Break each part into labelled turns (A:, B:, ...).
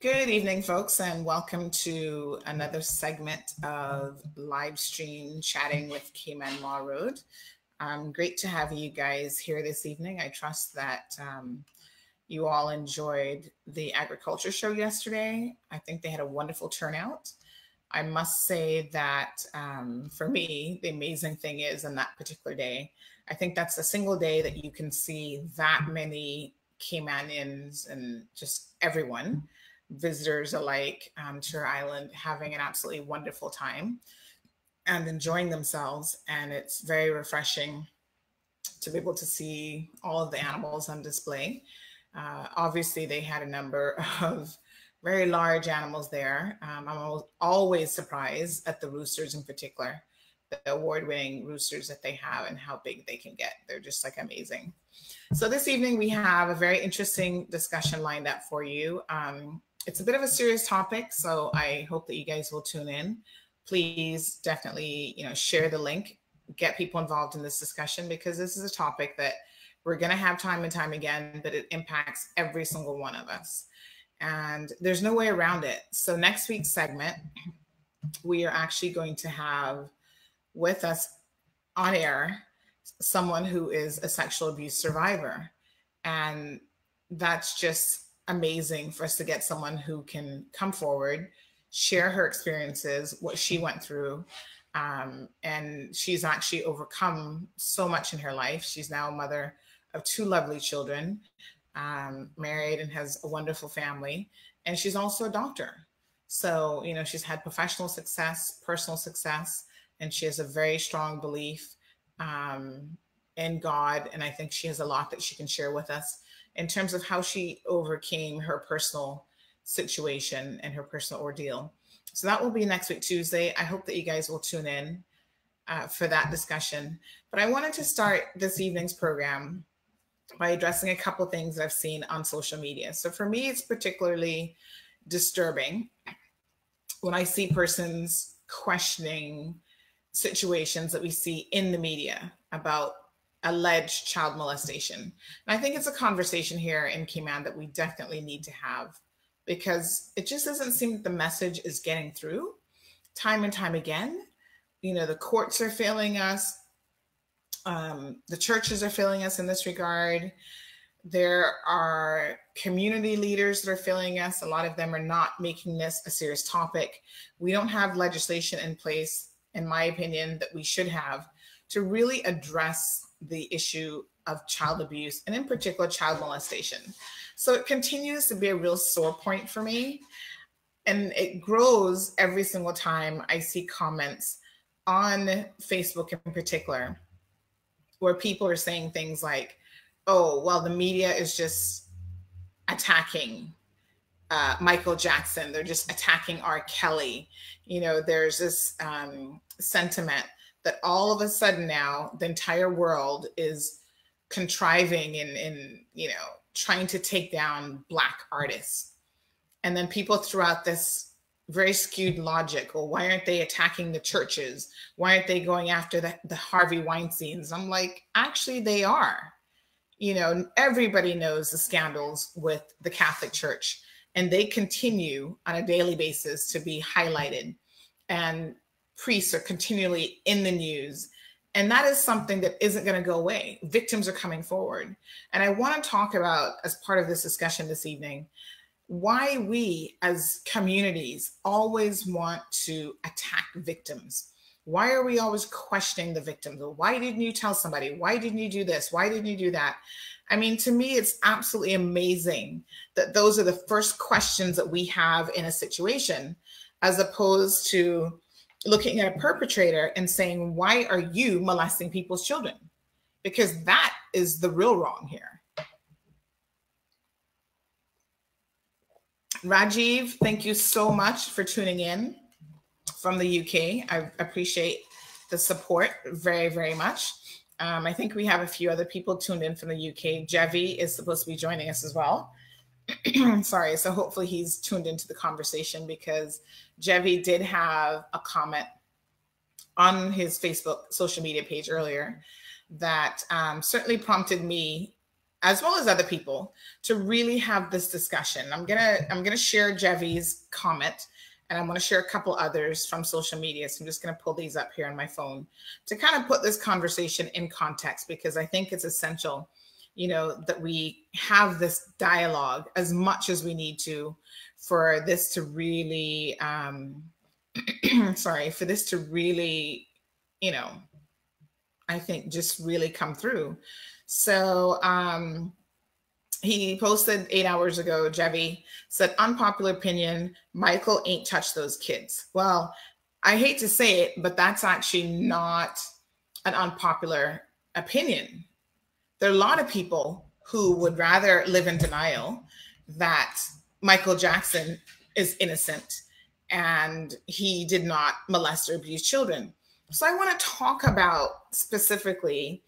A: Good evening, folks, and welcome to another segment of live stream chatting with Cayman Marl Road. Um, great to have you guys here this evening. I trust that um, you all enjoyed the agriculture show yesterday. I think they had a wonderful turnout. I must say that um, for me, the amazing thing is on that particular day, I think that's a single day that you can see that many Caymanians and just everyone visitors alike um, to our island having an absolutely wonderful time and enjoying themselves. And it's very refreshing to be able to see all of the animals on display. Uh, obviously, they had a number of very large animals there. Um, I'm always surprised at the roosters in particular, the award winning roosters that they have and how big they can get. They're just like amazing. So, this evening we have a very interesting discussion lined up for you. Um, it's a bit of a serious topic, so I hope that you guys will tune in. Please definitely, you know, share the link, get people involved in this discussion because this is a topic that we're going to have time and time again, but it impacts every single one of us. And there's no way around it. So, next week's segment, we are actually going to have with us on air someone who is a sexual abuse survivor. And that's just amazing for us to get someone who can come forward, share her experiences, what she went through. Um, and she's actually overcome so much in her life. She's now a mother of two lovely children, um, married, and has a wonderful family. And she's also a doctor. So, you know, she's had professional success, personal success, and she has a very strong belief um, in God. And I think she has a lot that she can share with us in terms of how she overcame her personal situation and her personal ordeal. So that will be next week, Tuesday. I hope that you guys will tune in uh, for that discussion. But I wanted to start this evening's program by addressing a couple things that I've seen on social media. So for me, it's particularly disturbing when I see persons questioning situations that we see in the media about alleged child molestation. And I think it's a conversation here in Cayman that we definitely need to have because it just doesn't seem that the message is getting through time and time again. You know, the courts are failing us, um, the churches are failing us in this regard. There are community leaders that are failing us. A lot of them are not making this a serious topic. We don't have legislation in place, in my opinion, that we should have to really address the issue of child abuse and in particular child molestation. So it continues to be a real sore point for me. And it grows every single time I see comments on Facebook in particular, where people are saying things like, oh, well, the media is just attacking uh, Michael Jackson. They're just attacking R. Kelly. You know, there's this um, sentiment that all of a sudden now the entire world is contriving and, and you know trying to take down black artists. And then people throughout this very skewed logic well why aren't they attacking the churches? Why aren't they going after the, the harvey weinsteins? I'm like actually they are. You know everybody knows the scandals with the catholic church and they continue on a daily basis to be highlighted. And priests are continually in the news. And that is something that isn't going to go away. Victims are coming forward. And I want to talk about, as part of this discussion this evening, why we as communities always want to attack victims. Why are we always questioning the victims? Why didn't you tell somebody? Why didn't you do this? Why didn't you do that? I mean, to me, it's absolutely amazing that those are the first questions that we have in a situation, as opposed to looking at a perpetrator and saying, why are you molesting people's children? Because that is the real wrong here. Rajiv, thank you so much for tuning in from the UK. I appreciate the support very, very much. Um, I think we have a few other people tuned in from the UK. Jevi is supposed to be joining us as well. I'm sorry, so hopefully he's tuned into the conversation because Jevi did have a comment on his Facebook social media page earlier that um, certainly prompted me as well as other people to really have this discussion. I'm gonna I'm gonna share Jevy's comment and I'm going to share a couple others from social media. So I'm just going to pull these up here on my phone to kind of put this conversation in context because I think it's essential, you know, that we have this dialogue as much as we need to for this to really, um, sorry, for this to really, you know, I think just really come through. So, um, he posted eight hours ago, Jevy said, unpopular opinion, Michael ain't touched those kids. Well, I hate to say it, but that's actually not an unpopular opinion. There are a lot of people who would rather live in denial that Michael Jackson is innocent and he did not molest or abuse children. So I want to talk about specifically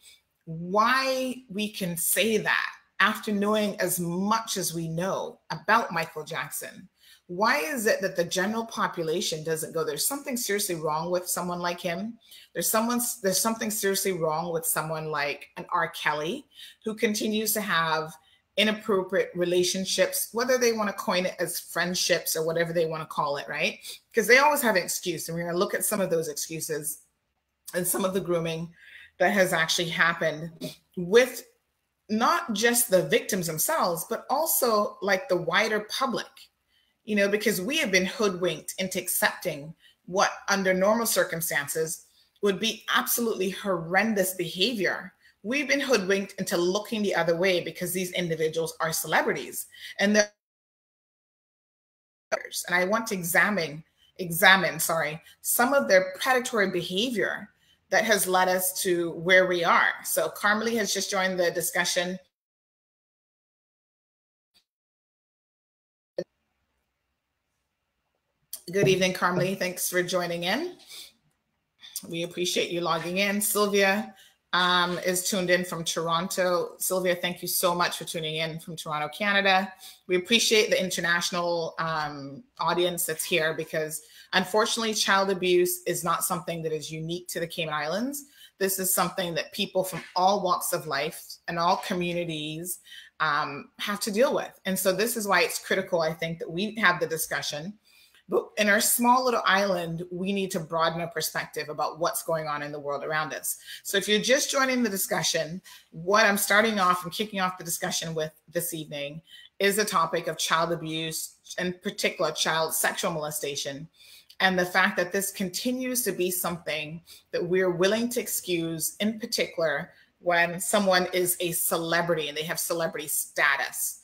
A: why we can say that after knowing as much as we know about Michael Jackson, why is it that the general population doesn't go? There's something seriously wrong with someone like him. There's someone there's something seriously wrong with someone like an r. Kelly who continues to have inappropriate relationships whether they want to coin it as friendships or whatever they want to call it right? Because they always have an excuse and we're going to look at some of those excuses and some of the grooming that has actually happened with not just the victims themselves, but also like the wider public, you know, because we have been hoodwinked into accepting what under normal circumstances would be absolutely horrendous behavior. We've been hoodwinked into looking the other way because these individuals are celebrities and they're and I want to examine examine, sorry, some of their predatory behavior that has led us to where we are. So Carmelie has just joined the discussion. Good evening, Carmely. Thanks for joining in. We appreciate you logging in. Sylvia um, is tuned in from Toronto. Sylvia, thank you so much for tuning in from Toronto, Canada. We appreciate the international um, audience that's here because Unfortunately, child abuse is not something that is unique to the Cayman Islands. This is something that people from all walks of life and all communities um, have to deal with. And so, this is why it's critical, I think, that we have the discussion. But in our small little island, we need to broaden our perspective about what's going on in the world around us. So, if you're just joining the discussion, what I'm starting off and kicking off the discussion with this evening is the topic of child abuse, in particular, child sexual molestation and the fact that this continues to be something that we're willing to excuse, in particular, when someone is a celebrity and they have celebrity status.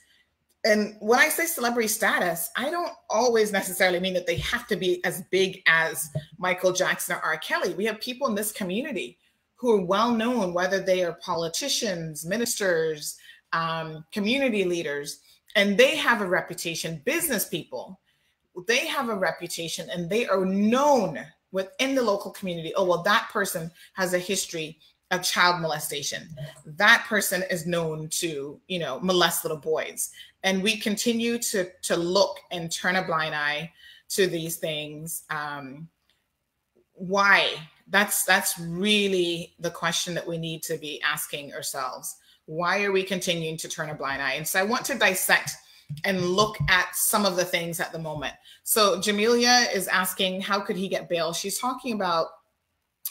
A: And when I say celebrity status, I don't always necessarily mean that they have to be as big as Michael Jackson or R. Kelly. We have people in this community who are well known, whether they are politicians, ministers, um, community leaders, and they have a reputation, business people they have a reputation and they are known within the local community. Oh, well, that person has a history of child molestation. That person is known to, you know, molest little boys. And we continue to to look and turn a blind eye to these things. Um, why? That's that's really the question that we need to be asking ourselves. Why are we continuing to turn a blind eye? And so I want to dissect and look at some of the things at the moment. So Jamelia is asking, how could he get bail? She's talking about,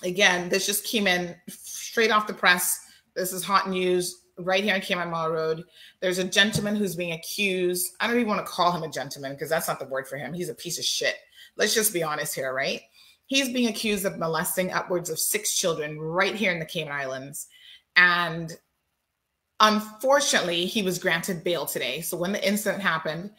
A: again, this just came in straight off the press. This is hot news right here on Cayman Marl Road. There's a gentleman who's being accused. I don't even want to call him a gentleman because that's not the word for him. He's a piece of shit. Let's just be honest here, right? He's being accused of molesting upwards of six children right here in the Cayman Islands. And Unfortunately, he was granted bail today. So when the incident happened,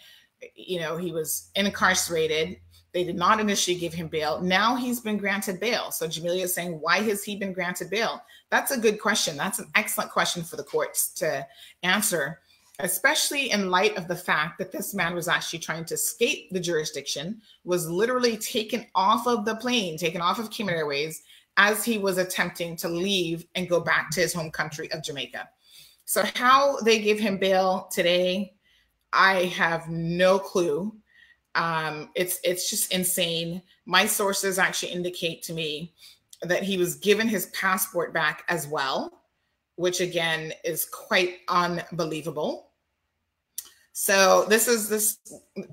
A: you know, he was incarcerated. They did not initially give him bail. Now he's been granted bail. So Jamelia is saying, why has he been granted bail? That's a good question. That's an excellent question for the courts to answer, especially in light of the fact that this man was actually trying to escape the jurisdiction, was literally taken off of the plane, taken off of Cayman Airways as he was attempting to leave and go back to his home country of Jamaica. So how they give him bail today, I have no clue. Um, it's it's just insane. My sources actually indicate to me that he was given his passport back as well. which again is quite unbelievable. So this is this.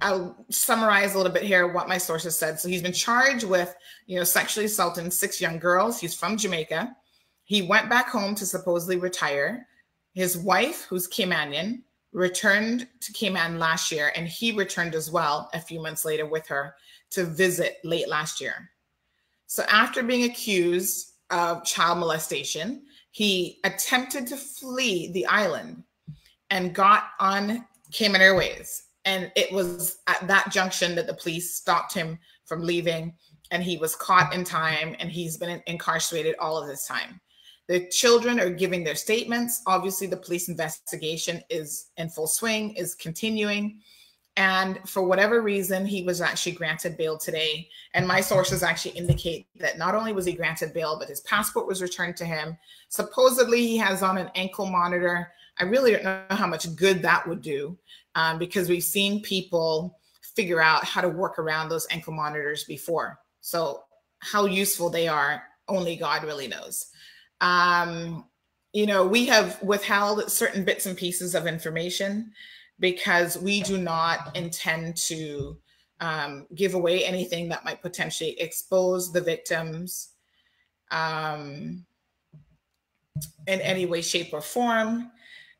A: I'll summarize a little bit here what my sources said. So he's been charged with, you know, sexually assaulting six young girls. He's from Jamaica. He went back home to supposedly retire. His wife, who's Caymanian, returned to Cayman last year, and he returned as well a few months later with her to visit late last year. So after being accused of child molestation, he attempted to flee the island and got on Cayman Airways. And it was at that junction that the police stopped him from leaving. And he was caught in time and he's been incarcerated all of this time. The children are giving their statements. Obviously, the police investigation is in full swing, is continuing. And for whatever reason, he was actually granted bail today. And my sources actually indicate that not only was he granted bail, but his passport was returned to him. Supposedly, he has on an ankle monitor. I really don't know how much good that would do um, because we've seen people figure out how to work around those ankle monitors before. So, how useful they are, only God really knows. Um, you know, we have withheld certain bits and pieces of information because we do not intend to um, give away anything that might potentially expose the victims um, in any way, shape, or form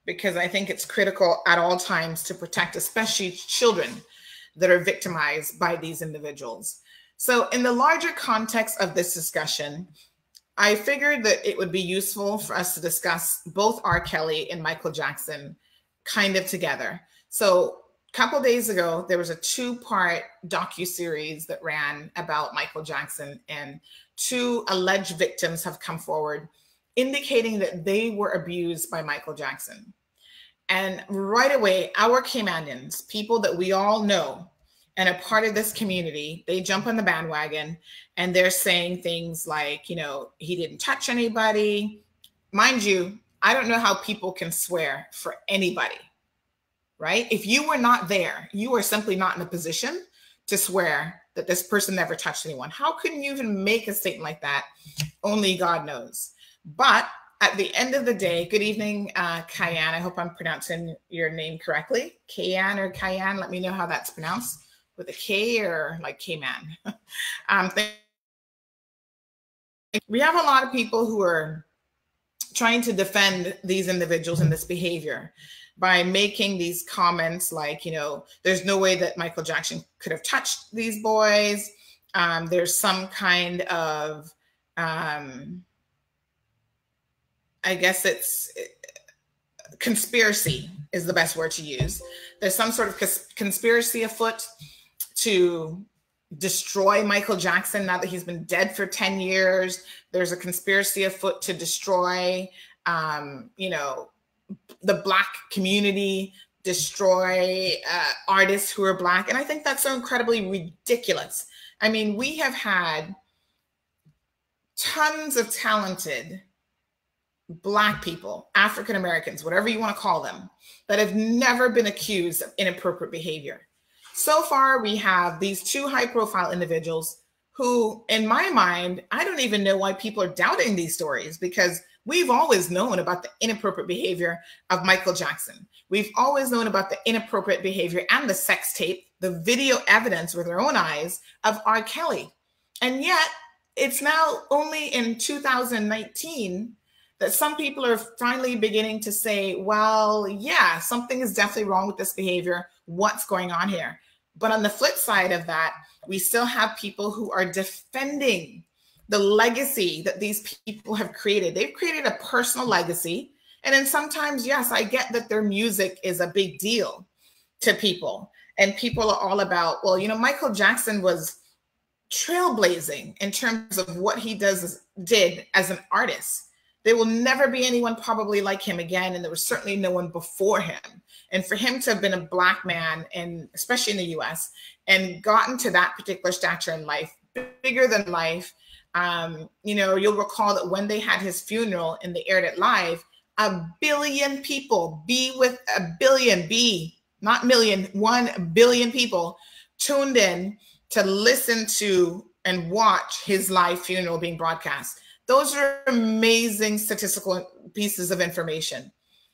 A: because I think it's critical at all times to protect, especially children that are victimized by these individuals. So, in the larger context of this discussion, I figured that it would be useful for us to discuss both R. Kelly and Michael Jackson kind of together. So, a couple days ago, there was a two-part docu series that ran about Michael Jackson, and two alleged victims have come forward indicating that they were abused by Michael Jackson. And right away, our Caymanians, people that we all know and a part of this community, they jump on the bandwagon and they're saying things like, you know, he didn't touch anybody. Mind you, I don't know how people can swear for anybody, right? If you were not there, you are simply not in a position to swear that this person never touched anyone. How can you even make a statement like that? Only God knows. But at the end of the day, good evening, uh, Cayenne. I hope I'm pronouncing your name correctly. Cayenne or Cayenne, let me know how that's pronounced with a K or like K-Man. um, we have a lot of people who are trying to defend these individuals and this behavior by making these comments like, you know, there's no way that Michael Jackson could have touched these boys. Um, there's some kind of um, I guess it's conspiracy is the best word to use. There's some sort of cons- conspiracy afoot to destroy Michael Jackson now that he's been dead for 10 years. There's a conspiracy afoot to destroy, um, you know, the Black community, destroy uh, artists who are Black. And I think that's so incredibly ridiculous. I mean, we have had tons of talented Black people, African Americans, whatever you want to call them, that have never been accused of inappropriate behavior. So far, we have these two high profile individuals who, in my mind, I don't even know why people are doubting these stories because we've always known about the inappropriate behavior of Michael Jackson. We've always known about the inappropriate behavior and the sex tape, the video evidence with our own eyes of R. Kelly. And yet, it's now only in 2019 that some people are finally beginning to say, well, yeah, something is definitely wrong with this behavior. What's going on here? But on the flip side of that, we still have people who are defending the legacy that these people have created. They've created a personal legacy. And then sometimes, yes, I get that their music is a big deal to people. And people are all about, well, you know, Michael Jackson was trailblazing in terms of what he does did as an artist there will never be anyone probably like him again. And there was certainly no one before him. And for him to have been a black man, and especially in the US, and gotten to that particular stature in life, bigger than life. Um, you know, you'll recall that when they had his funeral and they aired it live, a billion people, be with a billion, be not million, one billion people tuned in to listen to and watch his live funeral being broadcast those are amazing statistical pieces of information.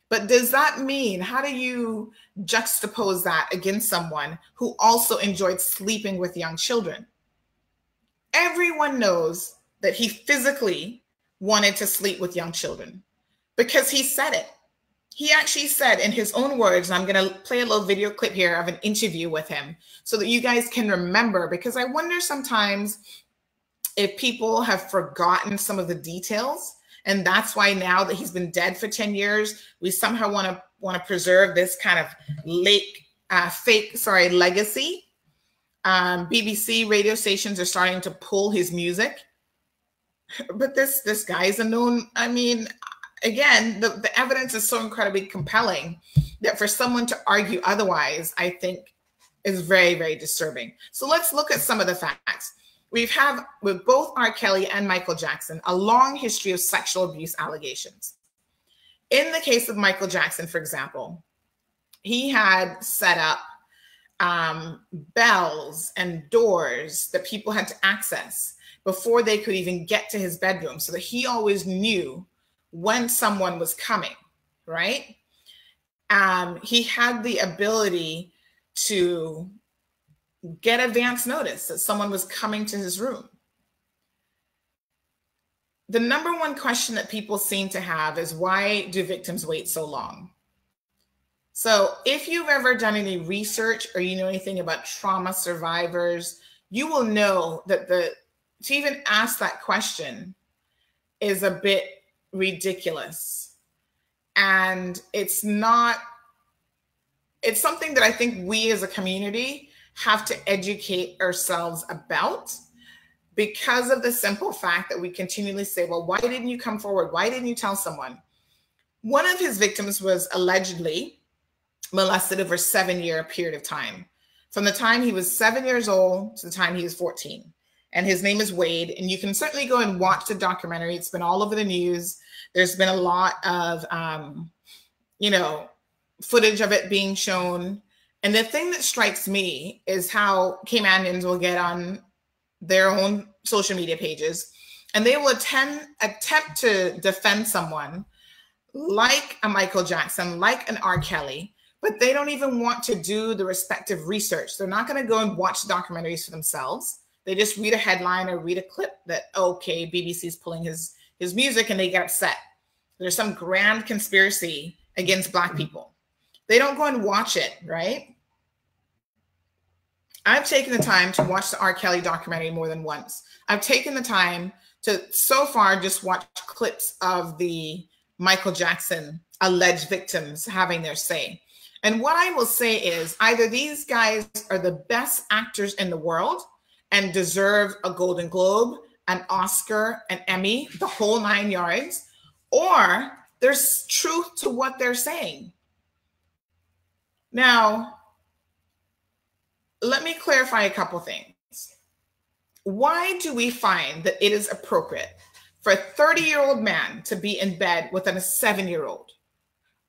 A: But does that mean, how do you juxtapose that against someone who also enjoyed sleeping with young children? Everyone knows that he physically wanted to sleep with young children because he said it. He actually said in his own words, and I'm going to play a little video clip here of an interview with him so that you guys can remember, because I wonder sometimes if people have forgotten some of the details. And that's why now that he's been dead for 10 years we somehow want to want to preserve this kind of lake uh, fake sorry legacy. Um, bbc radio stations are starting to pull his music. But this this guy is a known i mean again the, the evidence is so incredibly compelling that for someone to argue otherwise i think is very very disturbing. So let's look at some of the facts we've have with both R. Kelly and Michael Jackson a long history of sexual abuse allegations. In the case of Michael Jackson, for example, he had set up um, bells and doors that people had to access before they could even get to his bedroom so that he always knew when someone was coming, right? Um, he had the ability to get advance notice that someone was coming to his room. The number one question that people seem to have is why do victims wait so long? So, if you've ever done any research or you know anything about trauma survivors, you will know that the to even ask that question is a bit ridiculous. And it's not it's something that I think we as a community have to educate ourselves about because of the simple fact that we continually say, well, why didn't you come forward? Why didn't you tell someone? One of his victims was allegedly molested over a seven year period of time, from the time he was seven years old to the time he was 14. And his name is Wade. And you can certainly go and watch the documentary. It's been all over the news. There's been a lot of, um, you know, footage of it being shown. And the thing that strikes me is how Caymanians will get on their own social media pages and they will attempt attempt to defend someone like a Michael Jackson, like an R. Kelly, but they don't even want to do the respective research. They're not going to go and watch documentaries for themselves. They just read a headline or read a clip that okay, BBC is pulling his his music and they get upset. There's some grand conspiracy against black mm-hmm. people. They don't go and watch it, right? I've taken the time to watch the R. Kelly documentary more than once. I've taken the time to so far just watch clips of the Michael Jackson alleged victims having their say. And what I will say is either these guys are the best actors in the world and deserve a Golden Globe, an Oscar, an Emmy, the whole nine yards, or there's truth to what they're saying. Now, let me clarify a couple things. Why do we find that it is appropriate for a 30 year old man to be in bed with a seven year old,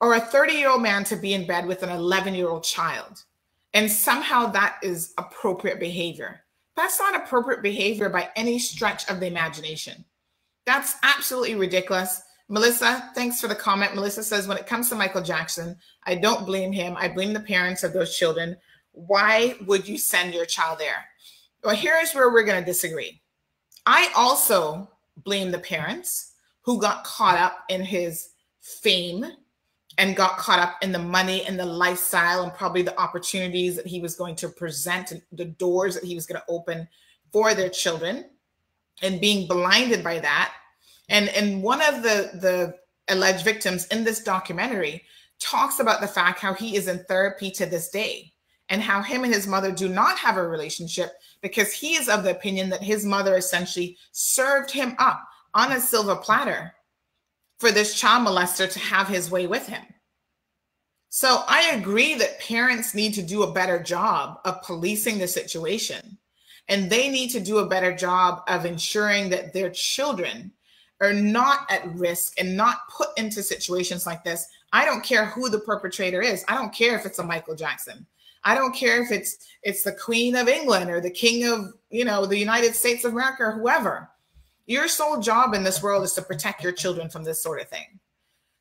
A: or a 30 year old man to be in bed with an 11 year old child? And somehow that is appropriate behavior. That's not appropriate behavior by any stretch of the imagination. That's absolutely ridiculous. Melissa, thanks for the comment. Melissa says, when it comes to Michael Jackson, I don't blame him. I blame the parents of those children why would you send your child there? Well, here's where we're going to disagree. I also blame the parents who got caught up in his fame and got caught up in the money and the lifestyle and probably the opportunities that he was going to present and the doors that he was going to open for their children and being blinded by that and and one of the the alleged victims in this documentary talks about the fact how he is in therapy to this day and how him and his mother do not have a relationship because he is of the opinion that his mother essentially served him up on a silver platter for this child molester to have his way with him. So I agree that parents need to do a better job of policing the situation. And they need to do a better job of ensuring that their children are not at risk and not put into situations like this. I don't care who the perpetrator is. I don't care if it's a Michael Jackson. I don't care if it's it's the Queen of England or the King of you know the United States of America or whoever. Your sole job in this world is to protect your children from this sort of thing.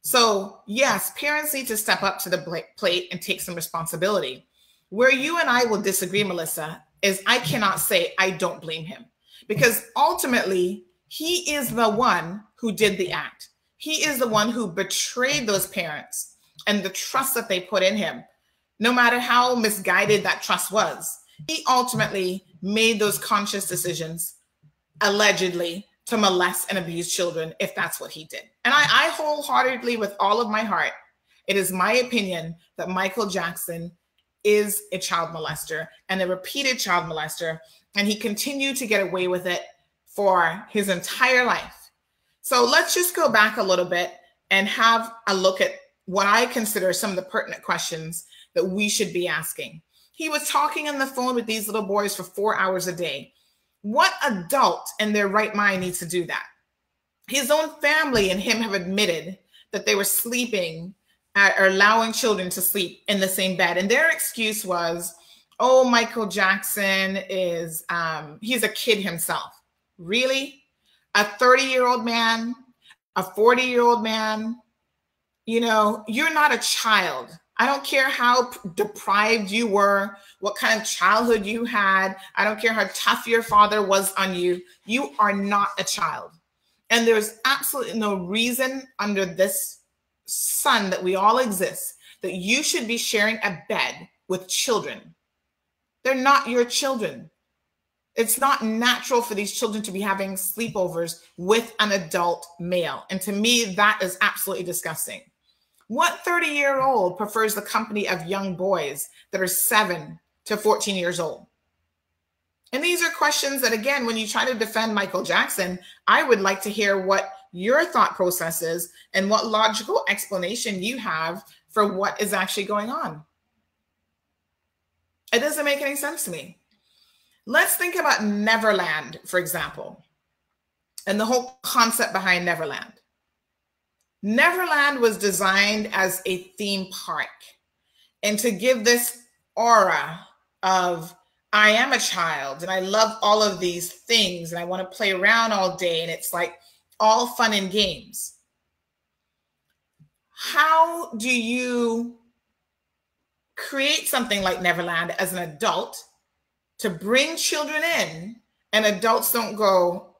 A: So, yes, parents need to step up to the plate and take some responsibility. Where you and I will disagree, Melissa, is I cannot say I don't blame him because ultimately he is the one who did the act. He is the one who betrayed those parents and the trust that they put in him. No matter how misguided that trust was, he ultimately made those conscious decisions, allegedly, to molest and abuse children if that's what he did. And I, I wholeheartedly, with all of my heart, it is my opinion that Michael Jackson is a child molester and a repeated child molester, and he continued to get away with it for his entire life. So let's just go back a little bit and have a look at what I consider some of the pertinent questions that we should be asking. He was talking on the phone with these little boys for four hours a day. What adult in their right mind needs to do that? His own family and him have admitted that they were sleeping at, or allowing children to sleep in the same bed. And their excuse was, oh, Michael Jackson is, um, he's a kid himself. Really? A 30 year old man, a 40 year old man, you know, you're not a child. I don't care how deprived you were, what kind of childhood you had. I don't care how tough your father was on you. You are not a child. And there's absolutely no reason under this sun that we all exist that you should be sharing a bed with children. They're not your children. It's not natural for these children to be having sleepovers with an adult male. And to me, that is absolutely disgusting. What 30 year old prefers the company of young boys that are seven to 14 years old? And these are questions that, again, when you try to defend Michael Jackson, I would like to hear what your thought process is and what logical explanation you have for what is actually going on. It doesn't make any sense to me. Let's think about Neverland, for example, and the whole concept behind Neverland. Neverland was designed as a theme park and to give this aura of I am a child and I love all of these things and I want to play around all day and it's like all fun and games. How do you create something like Neverland as an adult to bring children in and adults don't go,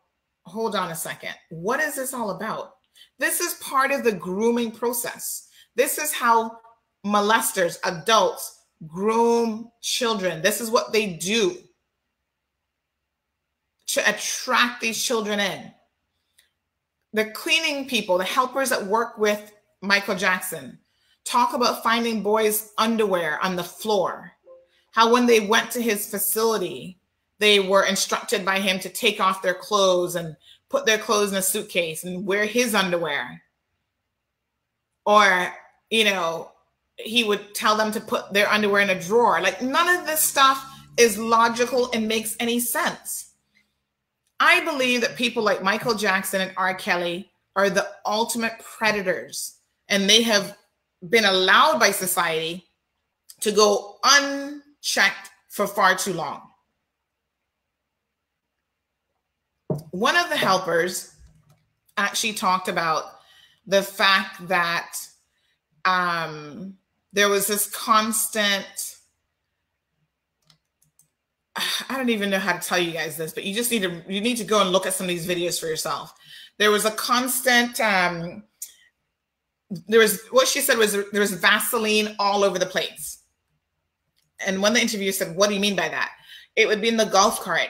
A: hold on a second, what is this all about? This is part of the grooming process. This is how molesters, adults, groom children. This is what they do to attract these children in. The cleaning people, the helpers that work with Michael Jackson, talk about finding boys' underwear on the floor. How when they went to his facility, they were instructed by him to take off their clothes and put their clothes in a suitcase and wear his underwear. Or, you know, he would tell them to put their underwear in a drawer. Like none of this stuff is logical and makes any sense. I believe that people like Michael Jackson and R. Kelly are the ultimate predators, and they have been allowed by society to go unchecked for far too long. One of the helpers actually talked about the fact that um, there was this constant I don't even know how to tell you guys this, but you just need to you need to go and look at some of these videos for yourself. There was a constant um there was what she said was there was Vaseline all over the plates. And when the interviewer said, What do you mean by that? It would be in the golf cart.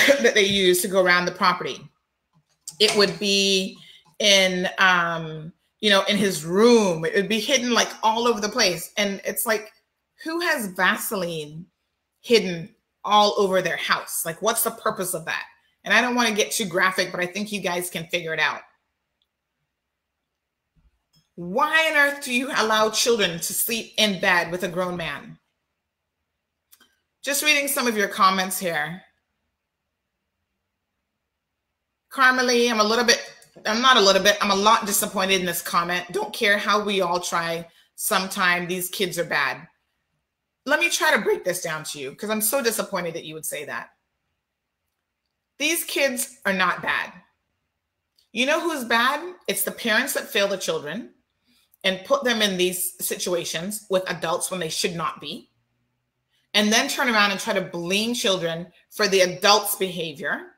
A: that they use to go around the property. It would be in um, you know, in his room. It would be hidden like all over the place. And it's like, who has Vaseline hidden all over their house? Like, what's the purpose of that? And I don't want to get too graphic, but I think you guys can figure it out. Why on earth do you allow children to sleep in bed with a grown man? Just reading some of your comments here. Carmelie, I'm a little bit, I'm not a little bit, I'm a lot disappointed in this comment. Don't care how we all try. Sometime these kids are bad. Let me try to break this down to you because I'm so disappointed that you would say that. These kids are not bad. You know who's bad? It's the parents that fail the children. and put them in these situations with adults when they should not be, and then turn around and try to blame children for the adults' behavior.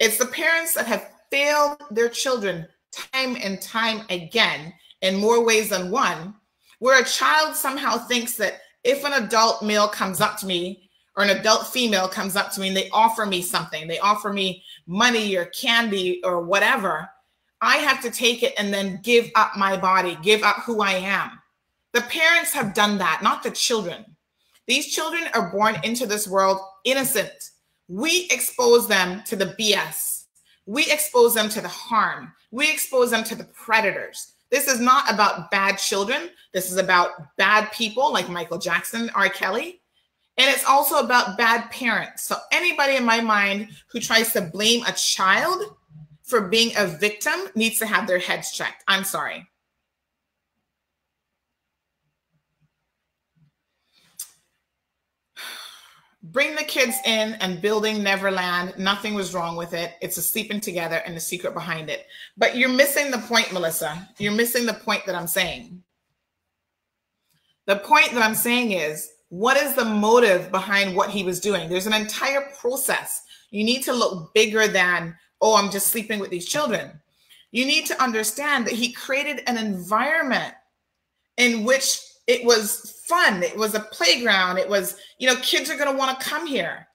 A: It's the parents that have failed their children time and time again in more ways than one, where a child somehow thinks that if an adult male comes up to me or an adult female comes up to me and they offer me something, they offer me money or candy or whatever, I have to take it and then give up my body, give up who I am. The parents have done that, not the children. These children are born into this world innocent. We expose them to the BS. We expose them to the harm. We expose them to the predators. This is not about bad children. This is about bad people like Michael Jackson, R. Kelly. And it's also about bad parents. So anybody in my mind who tries to blame a child for being a victim needs to have their heads checked. I'm sorry. Bring the kids in and building Neverland. Nothing was wrong with it. It's a sleeping together and the secret behind it. But you're missing the point, Melissa. You're missing the point that I'm saying. The point that I'm saying is what is the motive behind what he was doing? There's an entire process. You need to look bigger than, oh, I'm just sleeping with these children. You need to understand that he created an environment in which it was fun. It was a playground. It was, you know, kids are going to want to come here.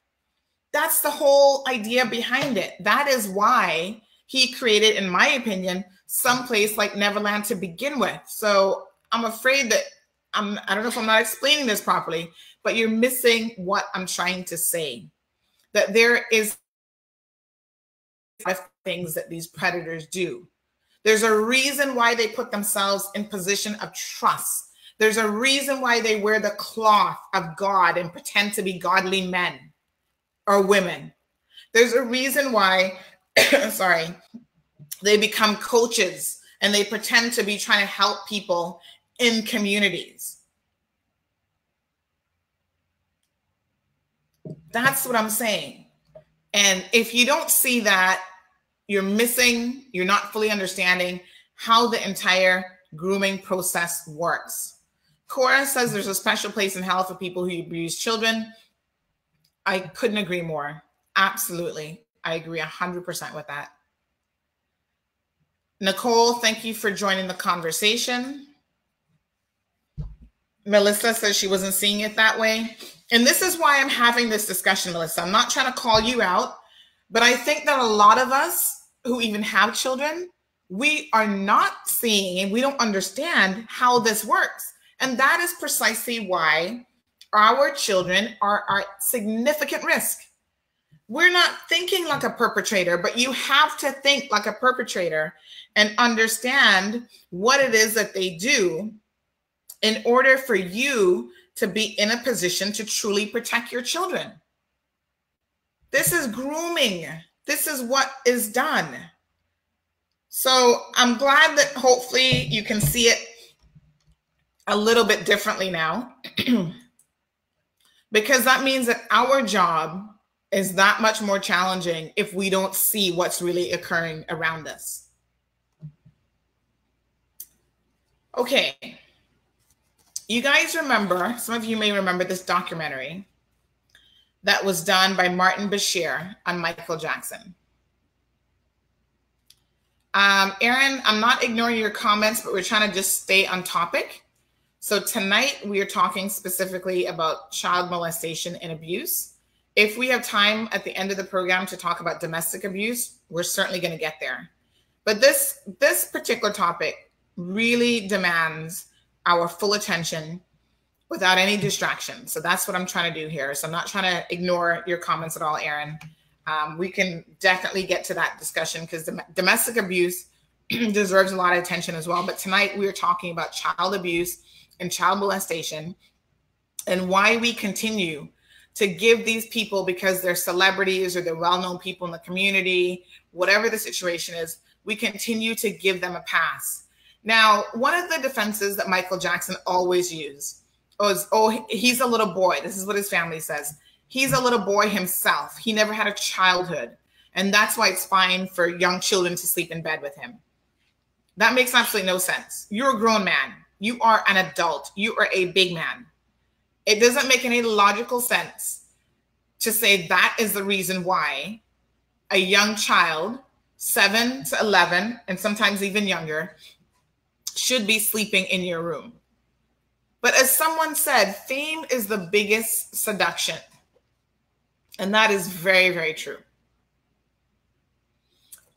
A: That's the whole idea behind it. That is why he created, in my opinion, some place like Neverland to begin with. So I'm afraid that I'm, I don't know if I'm not explaining this properly, but you're missing what I'm trying to say. That there is things that these predators do. There's a reason why they put themselves in position of trust there's a reason why they wear the cloth of God and pretend to be godly men or women. There's a reason why, sorry, they become coaches and they pretend to be trying to help people in communities. That's what I'm saying. And if you don't see that, you're missing, you're not fully understanding how the entire grooming process works. Cora says there's a special place in hell for people who abuse children. I couldn't agree more. Absolutely. I agree 100% with that. Nicole, thank you for joining the conversation. Melissa says she wasn't seeing it that way. And this is why I'm having this discussion, Melissa. I'm not trying to call you out, but I think that a lot of us who even have children, we are not seeing and we don't understand how this works. And that is precisely why our children are at significant risk. We're not thinking like a perpetrator, but you have to think like a perpetrator and understand what it is that they do in order for you to be in a position to truly protect your children. This is grooming. This is what is done. So I'm glad that hopefully you can see it a little bit differently now because that means that our job is that much more challenging if we don't see what's really occurring around us. Okay. You guys remember, some of you may remember this documentary that was done by Martin Bashir on Michael Jackson. Um, Aaron, I'm not ignoring your comments, but we're trying to just stay on topic. So tonight we are talking specifically about child molestation and abuse. If we have time at the end of the program to talk about domestic abuse, we're certainly going to get there. But this this particular topic really demands our full attention without any distraction. So that's what I'm trying to do here. So I'm not trying to ignore your comments at all, Aaron. Um, we can definitely get to that discussion because dom- domestic abuse deserves a lot of attention as well. But tonight we are talking about child abuse and child molestation and why we continue to give these people because they're celebrities or they're well-known people in the community whatever the situation is we continue to give them a pass. Now one of the defenses that michael jackson always used was oh he's a little boy. This is what his family says. He's a little boy himself. He never had a childhood. And that's why it's fine for young children to sleep in bed with him That makes absolutely no sense. You're a grown man. You are an adult. You are a big man. It doesn't make any logical sense to say that is the reason why a young child, seven to 11, and sometimes even younger, should be sleeping in your room. But as someone said, fame is the biggest seduction. And that is very, very true.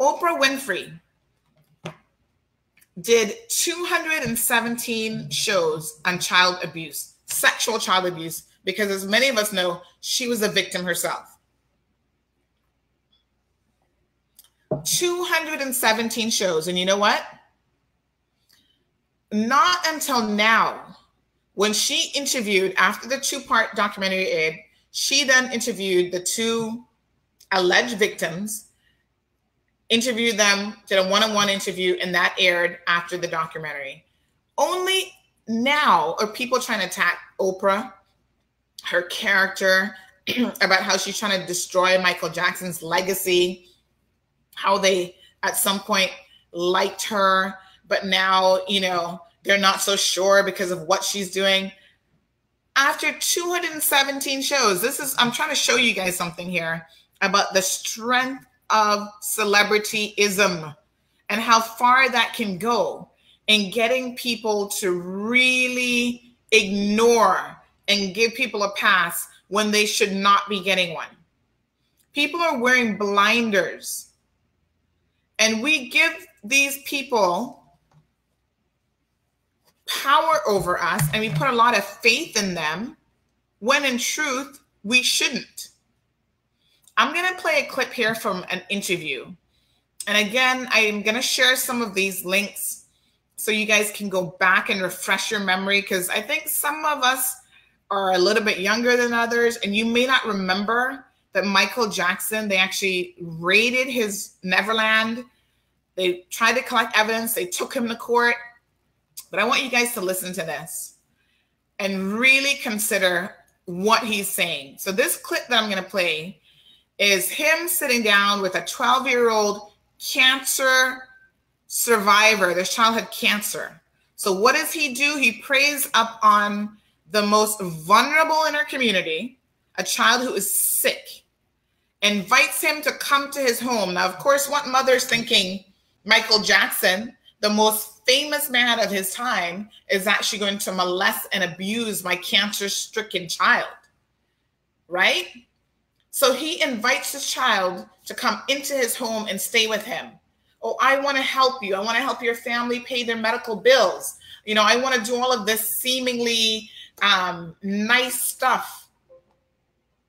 A: Oprah Winfrey did 217 shows on child abuse, sexual child abuse, because as many of us know, she was a victim herself. 217 shows. And you know what? Not until now, when she interviewed after the two part documentary aired, she then interviewed the two alleged victims interviewed them, did a one-on-one interview, and that aired after the documentary. Only now are people trying to attack Oprah, her character, about how she's trying to destroy Michael Jackson's legacy, how they at some point liked her, but now, you know, they're not so sure because of what she's doing. After 217 shows, this is, I'm trying to show you guys something here about the strength of celebrityism and how far that can go in getting people to really ignore and give people a pass when they should not be getting one. People are wearing blinders. And we give these people power over us and we put a lot of faith in them when in truth we shouldn't. I'm going to play a clip here from an interview. And again, I'm going to share some of these links so you guys can go back and refresh your memory because I think some of us are a little bit younger than others and you may not remember that Michael Jackson, they actually raided his Neverland. They tried to collect evidence, they took him to court. But I want you guys to listen to this and really consider what he's saying. So, this clip that I'm going to play is him sitting down with a 12 year old cancer survivor. This child had cancer. So, what does he do? He preys up on the most vulnerable in our community, a child who is sick, invites him to come to his home. Now, of course, what mother's thinking Michael Jackson, the most famous man of his time, is actually going to molest and abuse my cancer stricken child, right? So he invites his child to come into his home and stay with him. Oh, I want to help you. I want to help your family pay their medical bills. You know, I want to do all of this seemingly um, nice stuff,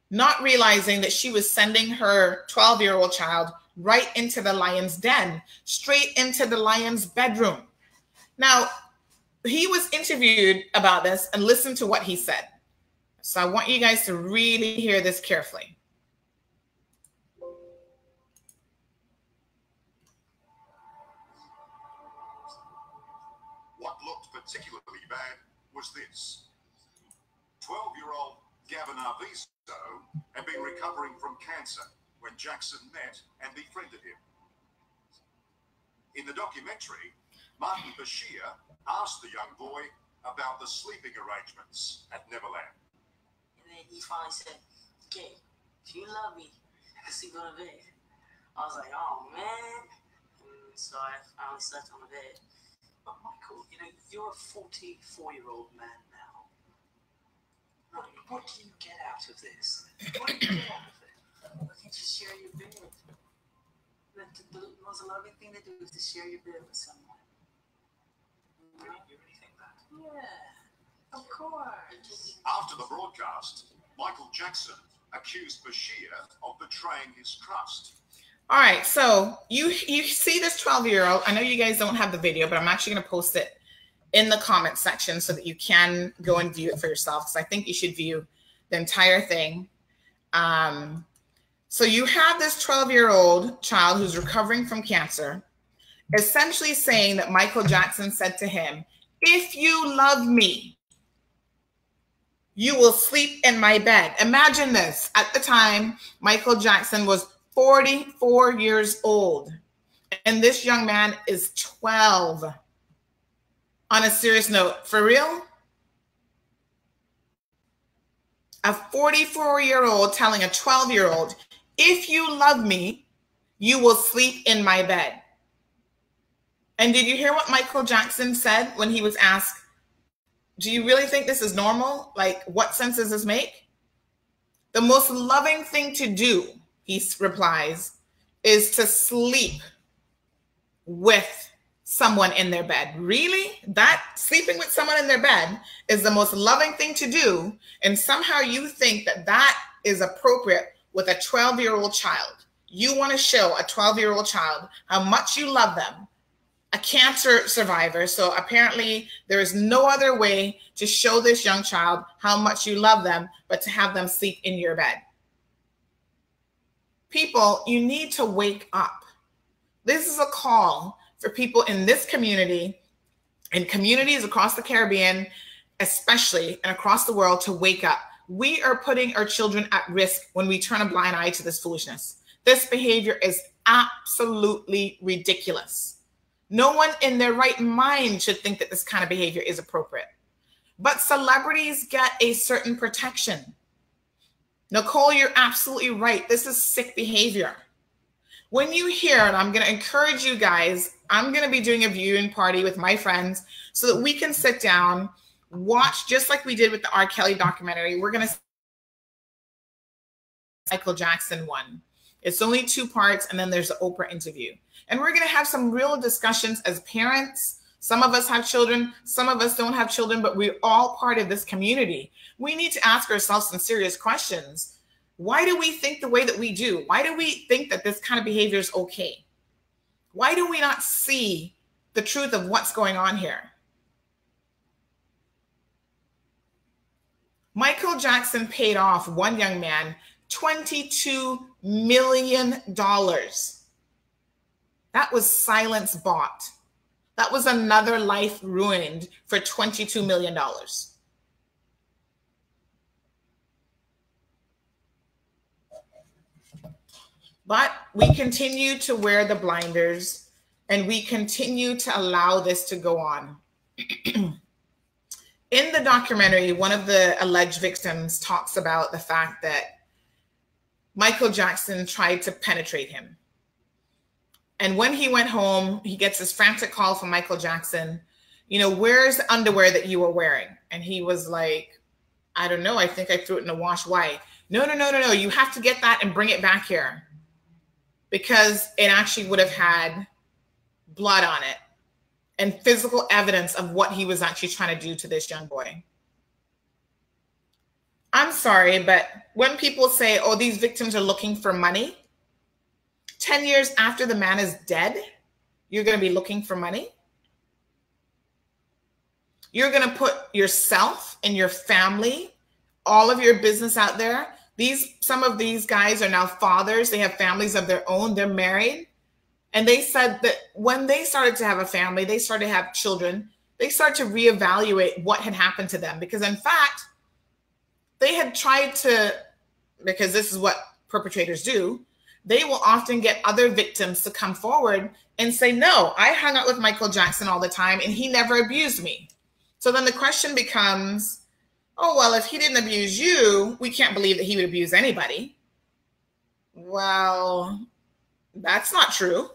A: not realizing that she was sending her 12 year old child right into the lion's den, straight into the lion's bedroom. Now, he was interviewed about this and listen to what he said. So I want you guys to really hear this carefully.
B: Was this. 12-year-old Gavin Arvizo had been recovering from cancer when Jackson met and befriended him. In the documentary, Martin Bashir asked the young boy about the sleeping arrangements at Neverland.
C: And then he finally said, okay, if you love me, let's sleep on bed. I was like, oh man. And so I finally slept on the bed.
D: But Michael, you know, you're a 44 year old man now. What, what do you get out of this? What do you get out of it?
C: Why can't you share your bed? The, the, the most loving thing to do is to share your bed with someone.
D: Really? You really think that?
C: Yeah, of course.
B: After the broadcast, Michael Jackson accused Bashir of betraying his trust.
A: All right, so you you see this 12 year old. I know you guys don't have the video, but I'm actually going to post it in the comment section so that you can go and view it for yourself. Because I think you should view the entire thing. Um, so you have this 12 year old child who's recovering from cancer, essentially saying that Michael Jackson said to him, "If you love me." You will sleep in my bed. Imagine this. At the time, Michael Jackson was 44 years old. And this young man is 12. On a serious note, for real? A 44 year old telling a 12 year old, if you love me, you will sleep in my bed. And did you hear what Michael Jackson said when he was asked, Do you really think this is normal? Like, what sense does this make? The most loving thing to do, he replies, is to sleep with someone in their bed. Really? That sleeping with someone in their bed is the most loving thing to do. And somehow you think that that is appropriate with a 12 year old child. You want to show a 12 year old child how much you love them, a cancer survivor. So apparently, there is no other way to show this young child how much you love them but to have them sleep in your bed. People, you need to wake up. This is a call for people in this community and communities across the Caribbean, especially and across the world, to wake up. We are putting our children at risk when we turn a blind eye to this foolishness. This behavior is absolutely ridiculous. No one in their right mind should think that this kind of behavior is appropriate. But celebrities get a certain protection. Nicole, you're absolutely right. This is sick behavior. When you hear it, I'm going to encourage you guys. I'm going to be doing a viewing party with my friends so that we can sit down, watch just like we did with the R. Kelly documentary. We're going to Michael Jackson one. It's only two parts, and then there's the Oprah interview. And we're going to have some real discussions as parents. Some of us have children, some of us don't have children, but we're all part of this community. We need to ask ourselves some serious questions. Why do we think the way that we do? Why do we think that this kind of behavior is okay? Why do we not see the truth of what's going on here? Michael Jackson paid off one young man $22 million. That was silence bought. That was another life ruined for $22 million. But we continue to wear the blinders and we continue to allow this to go on. In the documentary, one of the alleged victims talks about the fact that Michael Jackson tried to penetrate him. And when he went home, he gets this frantic call from Michael Jackson, you know, where's the underwear that you were wearing? And he was like, I don't know. I think I threw it in the wash. Why? No, no, no, no, no. You have to get that and bring it back here because it actually would have had blood on it and physical evidence of what he was actually trying to do to this young boy. I'm sorry, but when people say, oh, these victims are looking for money, 10 years after the man is dead, you're going to be looking for money. You're going to put yourself and your family, all of your business out there. These some of these guys are now fathers. They have families of their own. They're married. And they said that when they started to have a family, they started to have children, they started to reevaluate what had happened to them because in fact, they had tried to because this is what perpetrators do they will often get other victims to come forward and say, No, I hung out with Michael Jackson all the time and he never abused me. So then the question becomes, Oh, well, if he didn't abuse you, we can't believe that he would abuse anybody. Well, that's not true.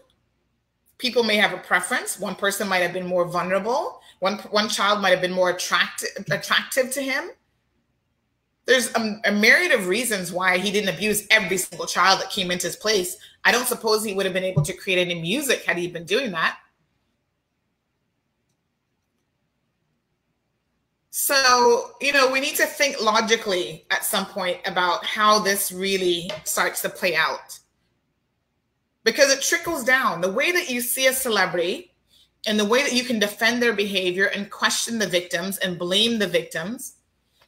A: People may have a preference. One person might have been more vulnerable. One, one child might have been more attractive, attractive to him there's a, a myriad of reasons why he didn't abuse every single child that came into his place. I don't suppose he would have been able to create any music had he been doing that. So, you know, we need to think logically at some point about how this really starts to play out. Because it trickles down. The way that you see a celebrity and the way that you can defend their behavior and question the victims and blame the victims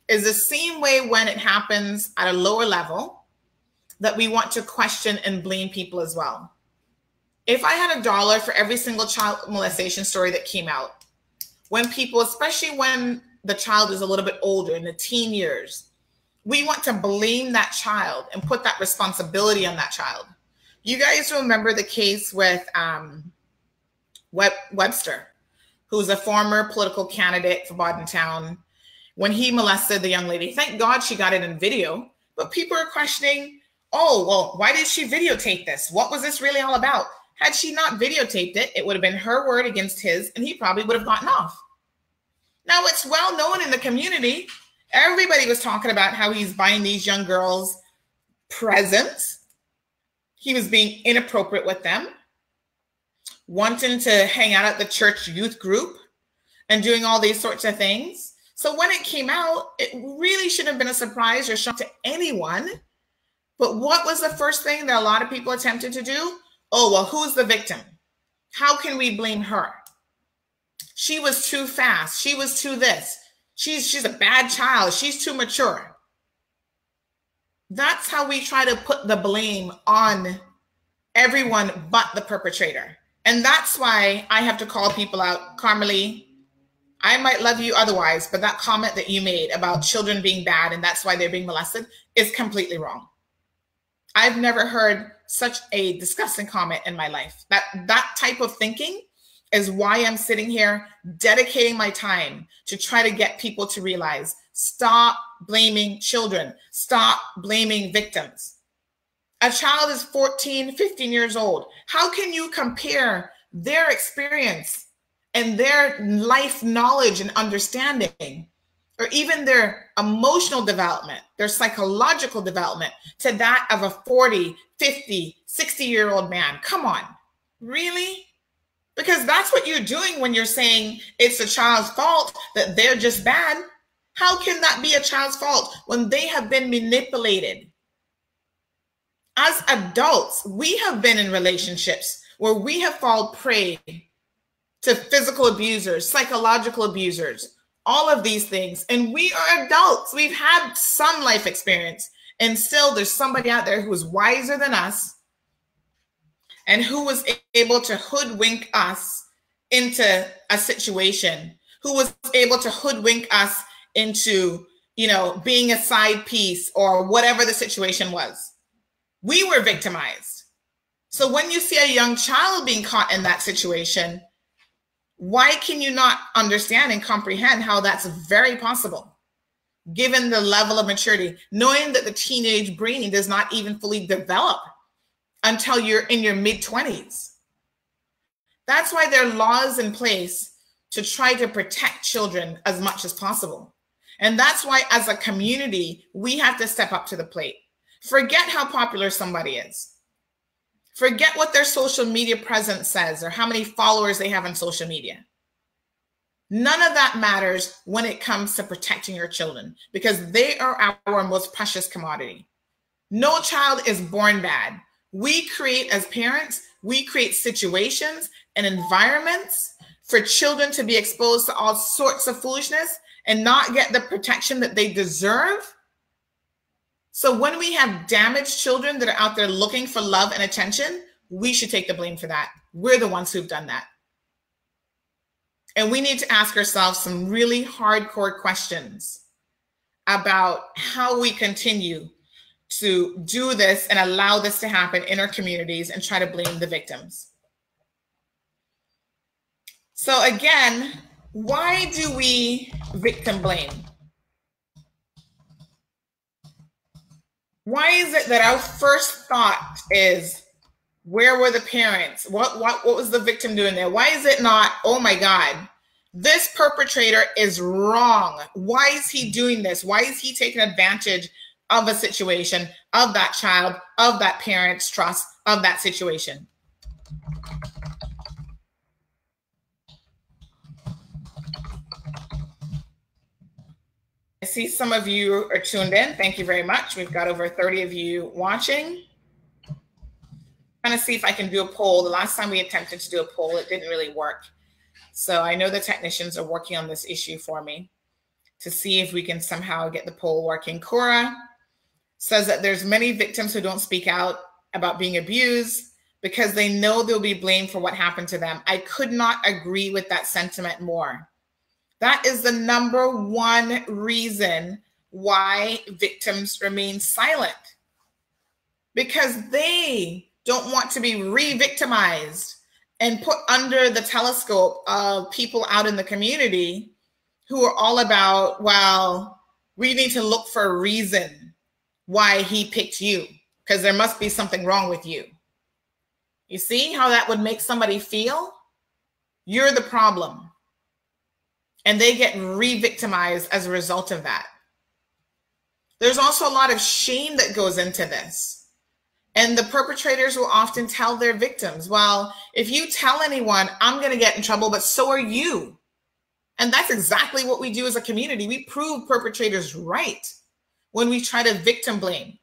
A: is the same way when it happens at a lower level that we want to question and blame people as well. If I had a dollar for every single child molestation story that came out, when people, especially when the child is a little bit older in the teen years, we want to blame that child and put that responsibility on that child. You guys remember the case with um, Web- Webster, who's a former political candidate for Town, when he molested the young lady. Thank God she got it in video, but people are questioning, oh, well, why did she videotape this? What was this really all about? Had she not videotaped it, it would have been her word against his, and he probably would have gotten off. Now, it's well known in the community. Everybody was talking about how he's buying these young girls presents. He was being inappropriate with them, wanting to hang out at the church youth group and doing all these sorts of things. So when it came out, it really shouldn't have been a surprise or shock to anyone. But what was the first thing that a lot of people attempted to do? Oh, well, who's the victim? How can we blame her? She was too fast. She was too this. She's she's a bad child. She's too mature. That's how we try to put the blame on everyone but the perpetrator. And that's why I have to call people out. Carmelie, I might love you otherwise, but that comment that you made about children being bad and that's why they're being molested is completely wrong. I've never heard such a disgusting comment in my life. That that type of thinking is why I'm sitting here dedicating my time to try to get people to realize stop blaming children, stop blaming victims. A child is 14, 15 years old. How can you compare their experience and their life knowledge and understanding or even their emotional development, their psychological development to that of a 40, 50, 60 year old man. Come on, really? Because that's what you're doing when you're saying it's a child's fault that they're just bad. How can that be a child's fault when they have been manipulated? As adults, we have been in relationships where we have fallen prey to physical abusers, psychological abusers, all of these things. And we are adults. We've had some life experience. And still, there's somebody out there who is wiser than us and who was able to hoodwink us into a situation, who was able to hoodwink us into, you know, being a side piece or whatever the situation was. We were victimized. So when you see a young child being caught in that situation, why can you not understand and comprehend how that's very possible? Given the level of maturity, knowing that the teenage brain does not even fully develop until you're in your mid 20s. That's why there are laws in place to try to protect children as much as possible. And that's why, as a community, we have to step up to the plate. Forget how popular somebody is. Forget what their social media presence says or how many followers they have on social media. None of that matters when it comes to protecting your children because they are our most precious commodity. No child is born bad. We create, as parents, we create situations and environments for children to be exposed to all sorts of foolishness and not get the protection that they deserve so when we have damaged children that are out there looking for love and attention, we should take the blame for that. We're the ones who've done that. And we need to ask ourselves some really hardcore questions about how we continue to do this and allow this to happen in our communities and try to blame the victims. So, again, why do we victim blame? Why is it that our first thought is where were the parents? What what what was the victim doing there? Why is it not oh my god this perpetrator is wrong? Why is he doing this? Why is he taking advantage of a situation of that child of that parent's trust of that situation see some of you are tuned in. Thank you very much. We've got over 30 of you watching. I'm going to see if I can do a poll. The last time we attempted to do a poll, it didn't really work. So I know the technicians are working on this issue for me to see if we can somehow get the poll working. Cora says that there's many victims who don't speak out about being abused because they know they'll be blamed for what happened to them. I could not agree with that sentiment more. That is the number one reason why victims remain silent because they don't want to be re victimized and put under the telescope of people out in the community who are all about, well, we need to look for a reason why he picked you because there must be something wrong with you. You see how that would make somebody feel? You're the problem. And they get re victimized as a result of that. There's also a lot of shame that goes into this. And the perpetrators will often tell their victims, well, if you tell anyone, I'm going to get in trouble, but so are you. And that's exactly what we do as a community. We prove perpetrators right when we try to victim blame.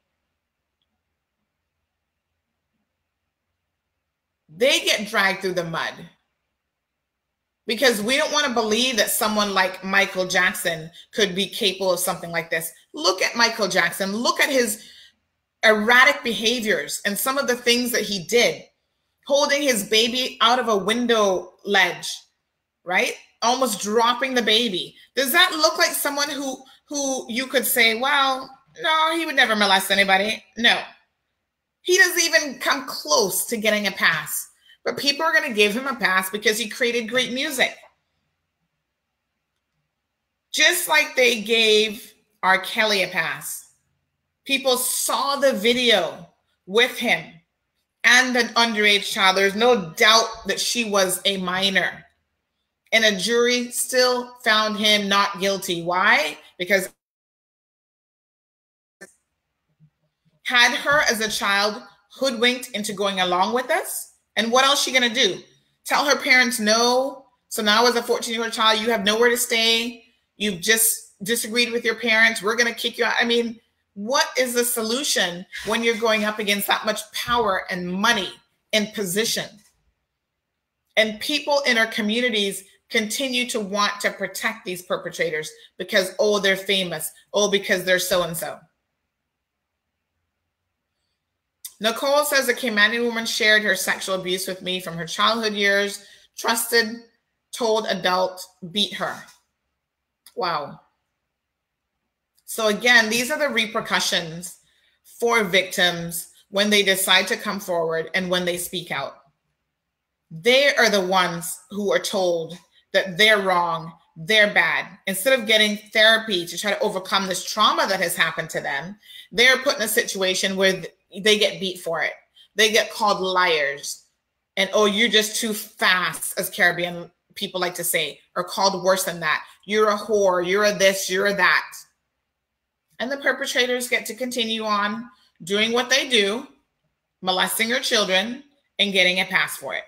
A: They get dragged through the mud because we don't want to believe that someone like Michael Jackson could be capable of something like this. Look at Michael Jackson. Look at his erratic behaviors and some of the things that he did, holding his baby out of a window ledge, right? Almost dropping the baby. Does that look like someone who who you could say, well, no, he would never molest anybody? No. He doesn't even come close to getting a pass. But people are going to give him a pass because he created great music. Just like they gave R. Kelly a pass. People saw the video with him and an underage child. There's no doubt that she was a minor. And a jury still found him not guilty. Why? Because had her as a child hoodwinked into going along with us, and what else she gonna do? Tell her parents no. So now as a 14 year old child, you have nowhere to stay. You've just disagreed with your parents. We're gonna kick you out. I mean, what is the solution when you're going up against that much power and money and position? And people in our communities continue to want to protect these perpetrators because, oh, they're famous. Oh, because they're so and so. Nicole says a Caymanian woman shared her sexual abuse with me from her childhood years. Trusted, told adult beat her. Wow. So, again, these are the repercussions for victims when they decide to come forward and when they speak out. They are the ones who are told that they're wrong, they're bad. Instead of getting therapy to try to overcome this trauma that has happened to them, they're put in a situation where they get beat for it. They get called liars. And oh, you're just too fast, as Caribbean people like to say, or called worse than that. You're a whore, you're a this, you're a that. And the perpetrators get to continue on doing what they do, molesting your children and getting a pass for it.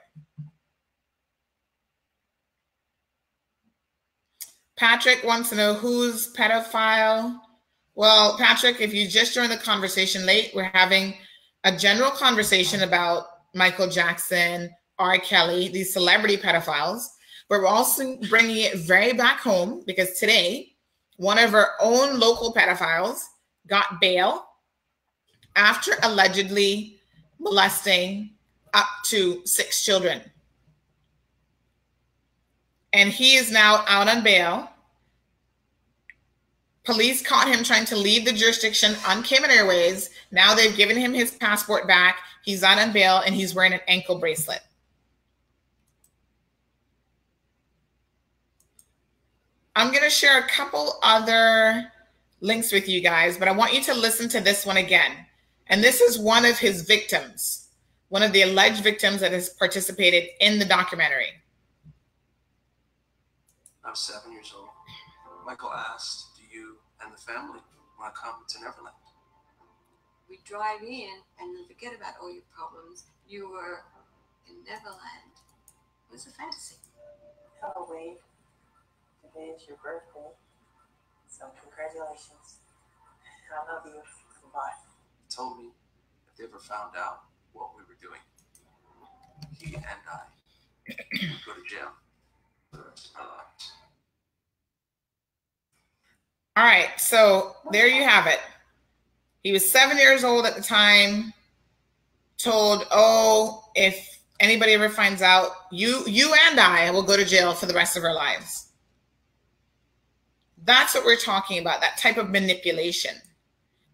A: Patrick wants to know who's pedophile. Well, Patrick, if you just joined the conversation late, we're having a general conversation about Michael Jackson, R. Kelly, these celebrity pedophiles, but we're also bringing it very back home because today, one of our own local pedophiles got bail after allegedly molesting up to six children. And he is now out on bail Police caught him trying to leave the jurisdiction on Cayman Airways. Now they've given him his passport back. He's out on bail and he's wearing an ankle bracelet. I'm going to share a couple other links with you guys, but I want you to listen to this one again. And this is one of his victims, one of the alleged victims that has participated in the documentary.
E: I'm seven years old. Michael asked and the family want to come to Neverland.
F: We drive in and then forget about all your problems. You were in Neverland. It was a fantasy.
G: Hello, Wade. Today is your birthday. So congratulations. I love you. Goodbye.
E: He told me if they ever found out what we were doing, he and I would go to jail for the rest of our lives.
A: All right, so there you have it. He was seven years old at the time. Told, oh, if anybody ever finds out, you you and I will go to jail for the rest of our lives. That's what we're talking about. That type of manipulation,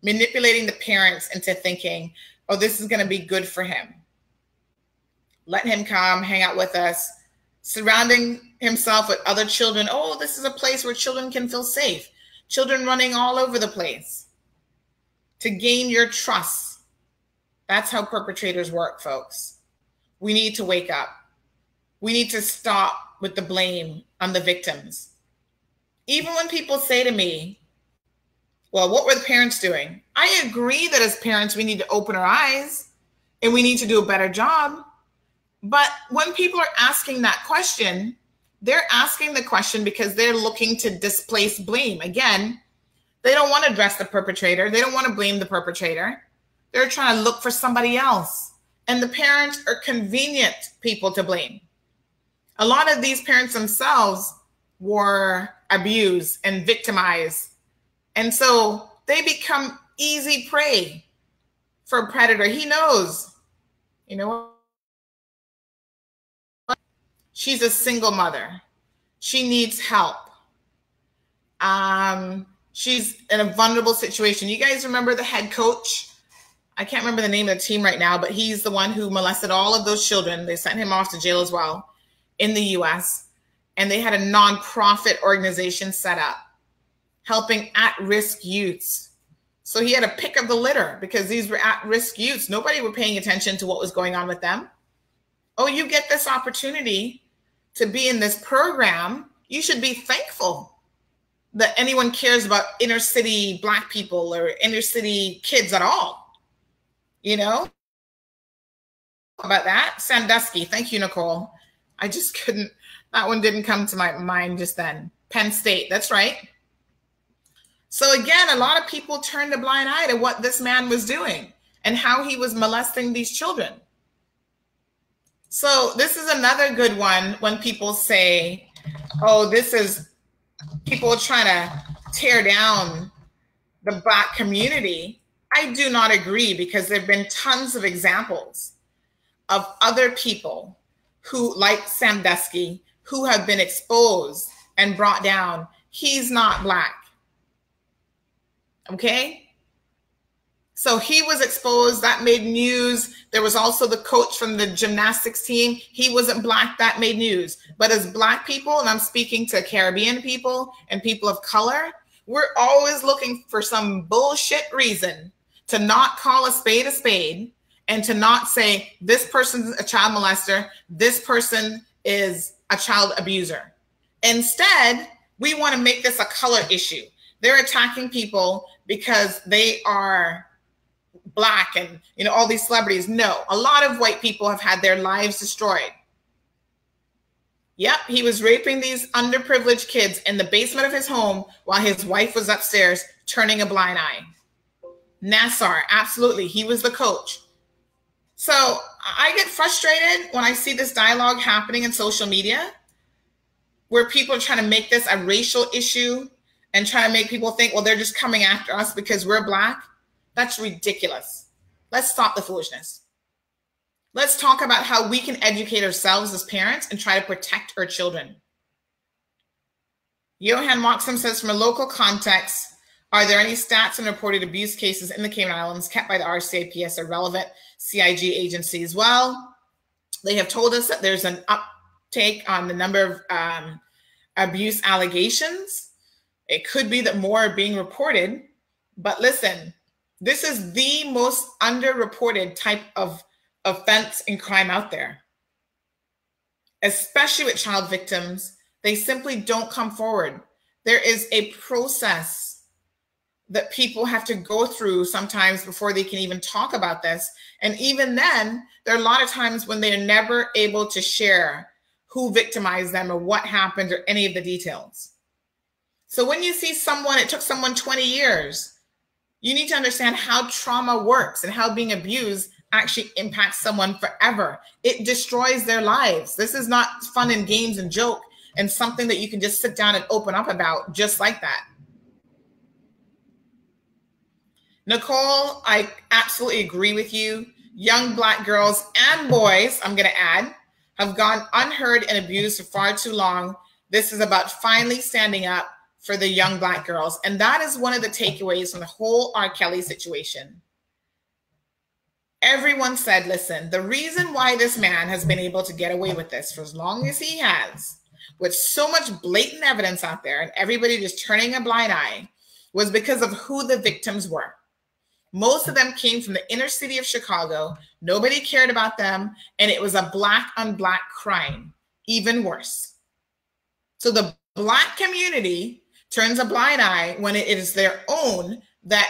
A: manipulating the parents into thinking, oh, this is going to be good for him. let him come hang out with us, surrounding himself with other children. Oh, this is a place where children can feel safe. Children running all over the place to gain your trust. That's how perpetrators work, folks. We need to wake up. We need to stop with the blame on the victims. Even when people say to me, well, what were the parents doing? I agree that as parents, we need to open our eyes and we need to do a better job. But when people are asking that question, they're asking the question because they're looking to displace blame. Again, they don't want to address the perpetrator, they don't want to blame the perpetrator. They're trying to look for somebody else. And the parents are convenient people to blame. A lot of these parents themselves were abused and victimized. And so they become easy prey for a predator. He knows, you know She's a single mother. She needs help. Um, she's in a vulnerable situation. You guys remember the head coach? I can't remember the name of the team right now, but he's the one who molested all of those children. They sent him off to jail as well in the US. And they had a nonprofit organization set up helping at risk youths. So he had a pick of the litter because these were at risk youths. Nobody were paying attention to what was going on with them. Oh, you get this opportunity to be in this program, you should be thankful that anyone cares about inner city black people or inner city kids at all. You know? About that, Sandusky. Thank you, Nicole. I just couldn't, that one didn't come to my mind just then. Penn State, that's right. So again, a lot of people turned a blind eye to what this man was doing and how he was molesting these children. So this is another good one when people say, "Oh, this is people trying to tear down the black community." I do not agree because there've been tons of examples of other people who, like Sandusky, who have been exposed and brought down. He's not black. Okay? So he was exposed. That made news. There was also the coach from the gymnastics team. He wasn't black. That made news. But as black people, and I'm speaking to Caribbean people and people of color, we're always looking for some bullshit reason to not call a spade a spade and to not say this person's a child molester, this person is a child abuser. Instead, we want to make this a color issue. They're attacking people because they are black and you know all these celebrities. No a lot of white people have had their lives destroyed. Yep he was raping these underprivileged kids in the basement of his home while his wife was upstairs turning a blind eye. Nassar absolutely he was the coach. So i get frustrated when i see this dialogue happening in social media where people are trying to make this a racial issue and trying to make people think well they're just coming after us because we're black that's ridiculous. Let's stop the foolishness. Let's talk about how we can educate ourselves as parents and try to protect our children. Johan Moxham says, from a local context, are there any stats on reported abuse cases in the Cayman Islands kept by the RCIPS or relevant CIG agencies? Well, they have told us that there's an uptake on the number of um, abuse allegations. It could be that more are being reported. But listen, this is the most underreported type of offense and crime out there, especially with child victims. They simply don't come forward. There is a process that people have to go through sometimes before they can even talk about this. And even then, there are a lot of times when they're never able to share who victimized them or what happened or any of the details. So when you see someone, it took someone 20 years you need to understand how trauma works and how being abused actually impacts someone forever. It destroys their lives. This is not fun and games and joke and something that you can just sit down and open up about just like that. Nicole, I absolutely agree with you. Young Black girls and boys, I'm going to add, have gone unheard and abused for far too long. This is about finally standing up for the young black girls. And that is one of the takeaways from the whole R. Kelly situation. everyone said, listen, the reason why this man has been able to get away with this for as long as he has, with so much blatant evidence out there and everybody just turning a blind eye, was because of who the victims were. Most of them came from the inner city of Chicago. Nobody cared about them. And it was a black on black crime, even worse. So the black community turns a blind eye when it is their own that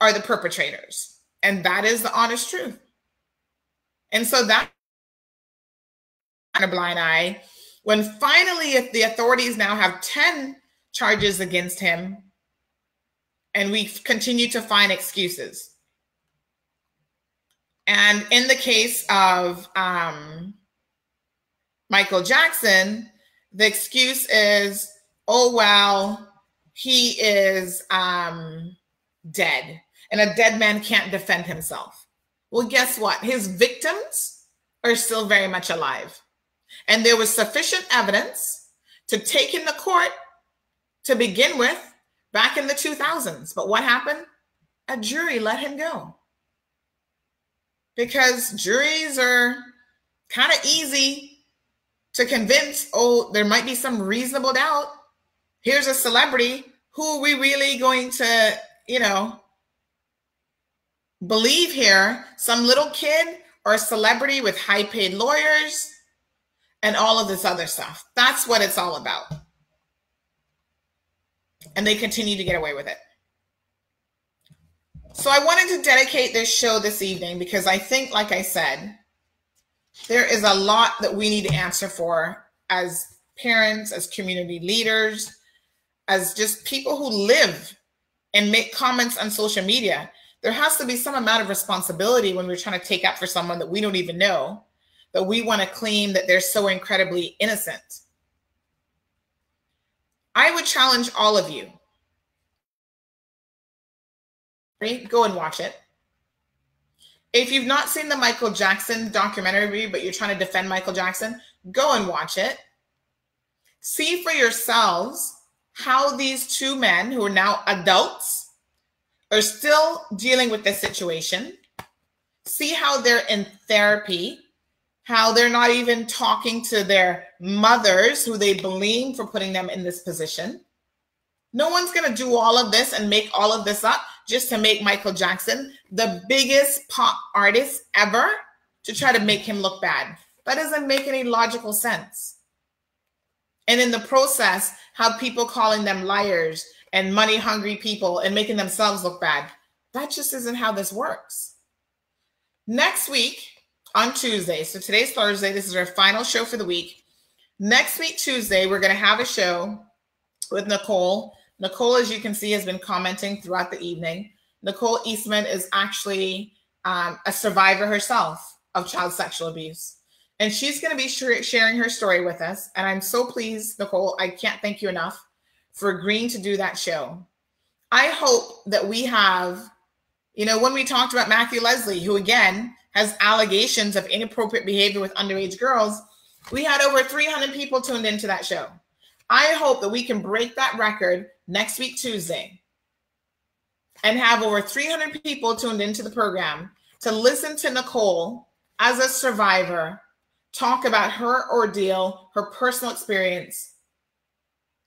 A: are the perpetrators. And that is the honest truth. And so that a blind eye when finally if the authorities now have 10 charges against him and we continue to find excuses and in the case of um, michael jackson the excuse is oh well he is um, dead and a dead man can't defend himself. Well, guess what? His victims are still very much alive. And there was sufficient evidence to take in the court to begin with back in the 2000s. But what happened? A jury let him go. Because juries are kind of easy to convince, oh, there might be some reasonable doubt. Here's a celebrity. Who are we really going to, you know, believe here some little kid or a celebrity with high paid lawyers and all of this other stuff. That's what it's all about. And they continue to get away with it. So I wanted to dedicate this show this evening because I think, like I said, there is a lot that we need to answer for as parents, as community leaders, as just people who live and make comments on social media there has to be some amount of responsibility when we're trying to take up for someone that we don't even know, that we want to claim that they're so incredibly innocent. I would challenge all of you. Go and watch it. If you've not seen the Michael Jackson documentary, but you're trying to defend Michael Jackson, go and watch it. See for yourselves how these two men who are now adults are still dealing with this situation. See how they're in therapy, how they're not even talking to their mothers who they blame for putting them in this position. No one's going to do all of this and make all of this up just to make Michael Jackson the biggest pop artist ever to try to make him look bad. That doesn't make any logical sense. And in the process, have people calling them liars and money hungry people and making themselves look bad. That just isn't how this works. Next week on Tuesday, so today's Thursday, this is our final show for the week. Next week, Tuesday, we're going to have a show with Nicole. Nicole, as you can see, has been commenting throughout the evening. Nicole Eastman is actually um, a survivor herself of child sexual abuse. And she's going to be sharing her story with us. And I'm so pleased, Nicole. I can't thank you enough for agreeing to do that show. I hope that we have, you know, when we talked about Matthew Leslie, who again has allegations of inappropriate behavior with underage girls, we had over 300 people tuned into that show. I hope that we can break that record next week, Tuesday, and have over 300 people tuned into the program to listen to Nicole as a survivor talk about her ordeal, her personal experience,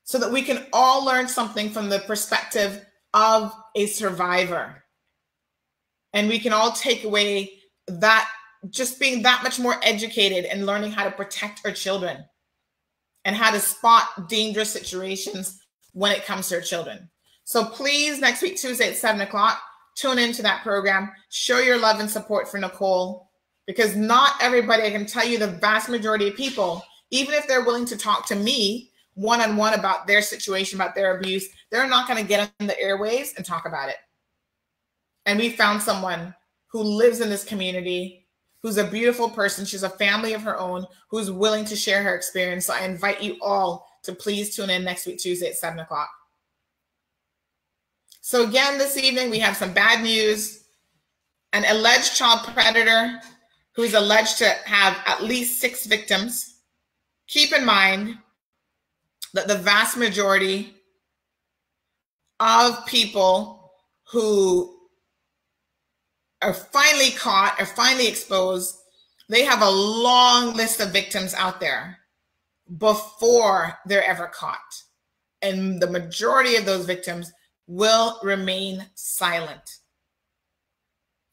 A: so that we can all learn something from the perspective of a survivor. And we can all take away that just being that much more educated and learning how to protect our children and how to spot dangerous situations when it comes to our children. So please, next week, Tuesday at seven o'clock, tune into that program. Show your love and support for Nicole because not everybody, I can tell you, the vast majority of people, even if they're willing to talk to me one on one about their situation, about their abuse, they're not going to get on the airwaves and talk about it. And we found someone who lives in this community, who's a beautiful person. She's a family of her own, who's willing to share her experience. So I invite you all to please tune in next week, Tuesday at seven o'clock. So, again, this evening we have some bad news. An alleged child predator who's alleged to have at least six victims. Keep in mind, that the vast majority of people who are finally caught, are finally exposed, they have a long list of victims out there before they're ever caught. And the majority of those victims will remain silent.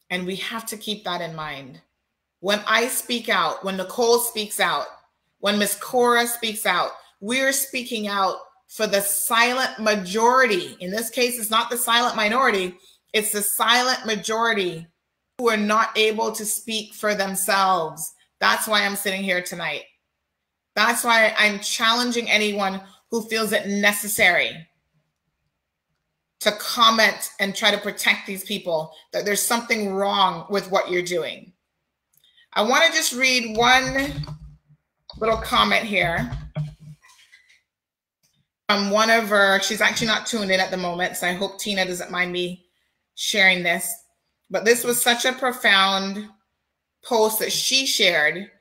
A: And we have to keep that in mind. When I speak out, when Nicole speaks out, when Miss Cora speaks out, we're speaking out for the silent majority. In this case, it's not the silent minority, it's the silent majority who are not able to speak for themselves. That's why I'm sitting here tonight. That's why I'm challenging anyone who feels it necessary to comment and try to protect these people that there's something wrong with what you're doing. I want to just read one little comment here from one of her. She's actually not tuned in at the moment, so I hope Tina doesn't mind me sharing this. But this was such a profound post that she shared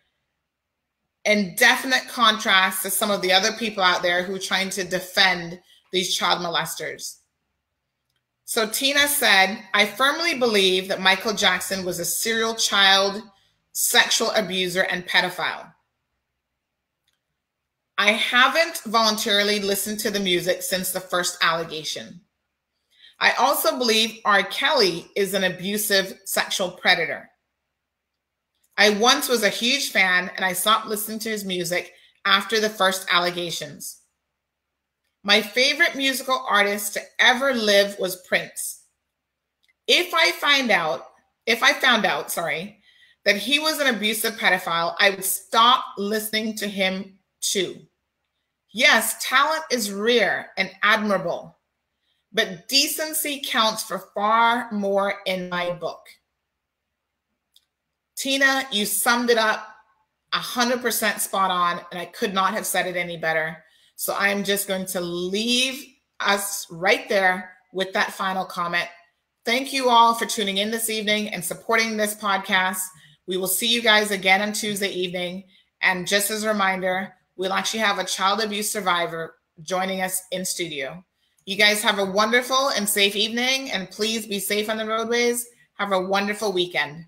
A: in definite contrast to some of the other people out there who are trying to defend these child molesters. So Tina said, I firmly believe that Michael Jackson was a serial child sexual abuser and pedophile. I haven't voluntarily listened to the music since the first allegation. I also believe R. Kelly is an abusive sexual predator. I once was a huge fan and I stopped listening to his music after the first allegations. My favorite musical artist to ever live was Prince. If I find out, if I found out, sorry, that he was an abusive pedophile, I would stop listening to him too. Yes, talent is rare and admirable, but decency counts for far more in my book. Tina, you summed it up 100% spot on, and I could not have said it any better. So I am just going to leave us right there with that final comment. Thank you all for tuning in this evening and supporting this podcast. We will see you guys again on Tuesday evening. And just as a reminder, we'll actually have a child abuse survivor joining us in studio. You guys have a wonderful and safe evening, and please be safe on the roadways. Have a wonderful weekend.